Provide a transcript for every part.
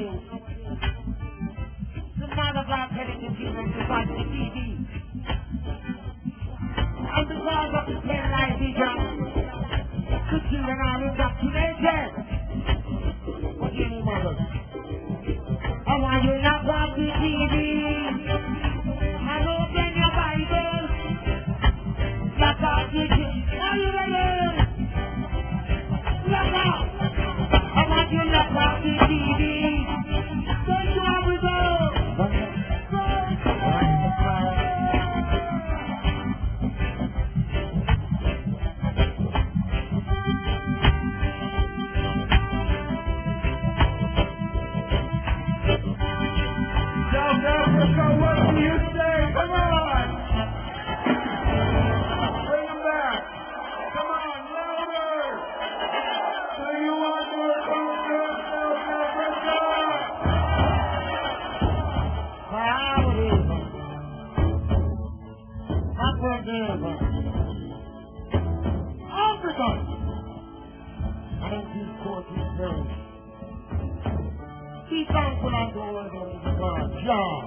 The mother of our television people to watch the TV. And the cause of the terrorized region. The children are indoctrinated. Forgive me, mother. And why you not watch the TV? when I go into my job.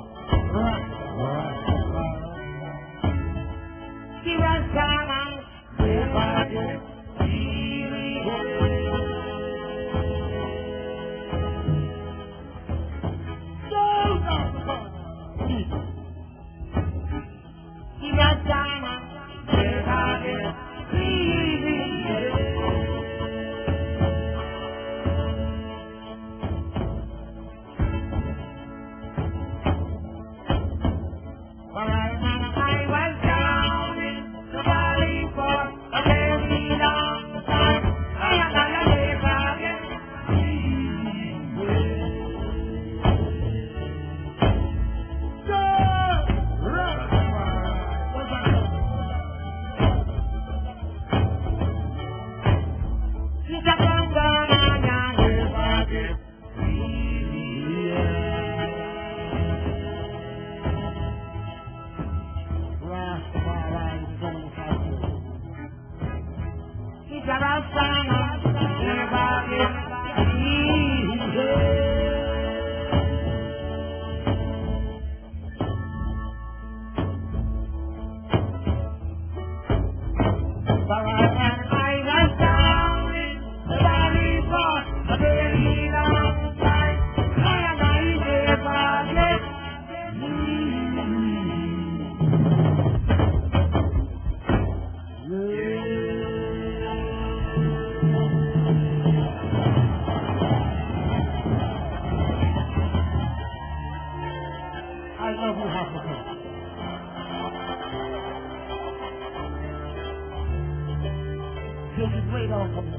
Right. Right. Give us time, everybody. Is way down for me.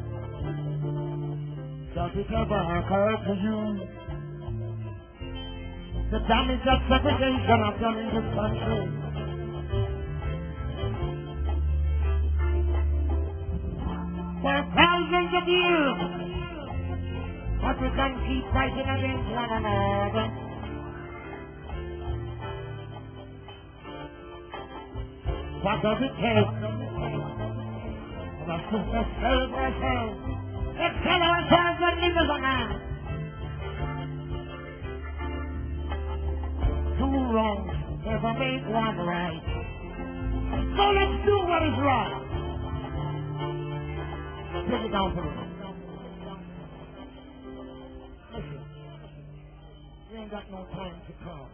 It ever occur to you? The damage that segregation have done in this country. For thousands of years, Africans keep fighting against one another. What does it take? Two wrongs never make one right. So let's do what is right. Take it down for. Listen, we ain't got no time to talk.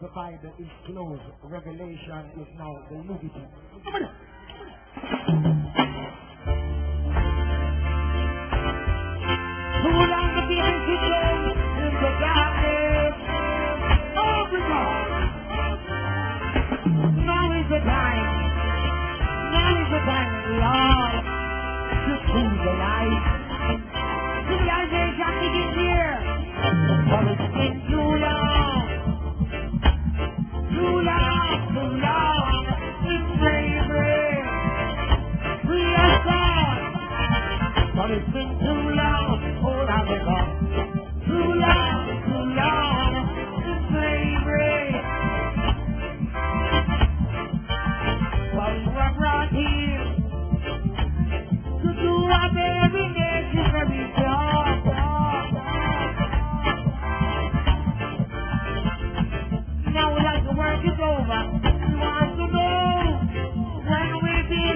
The Bible is closed. Revelation is now the liberty. Too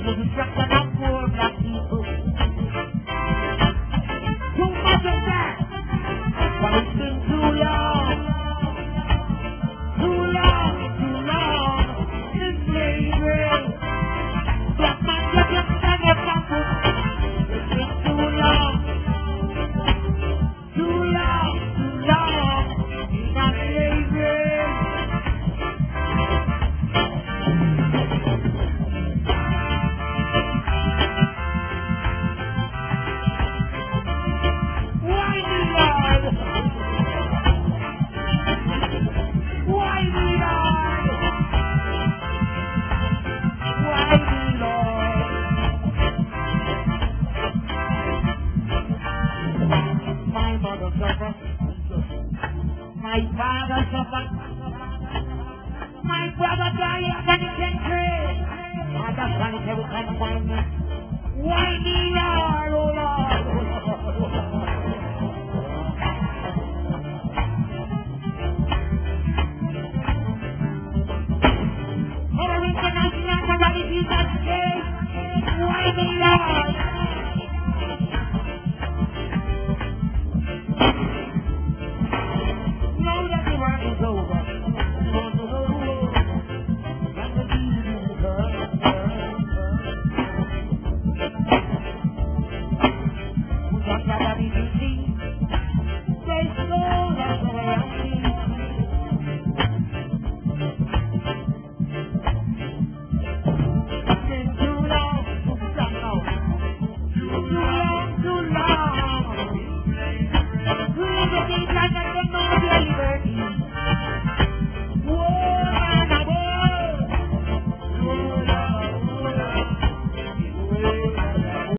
Is the destruction My father suffered. My brother died in penitentiary. Come find me. Why me, Lord, oh Lord?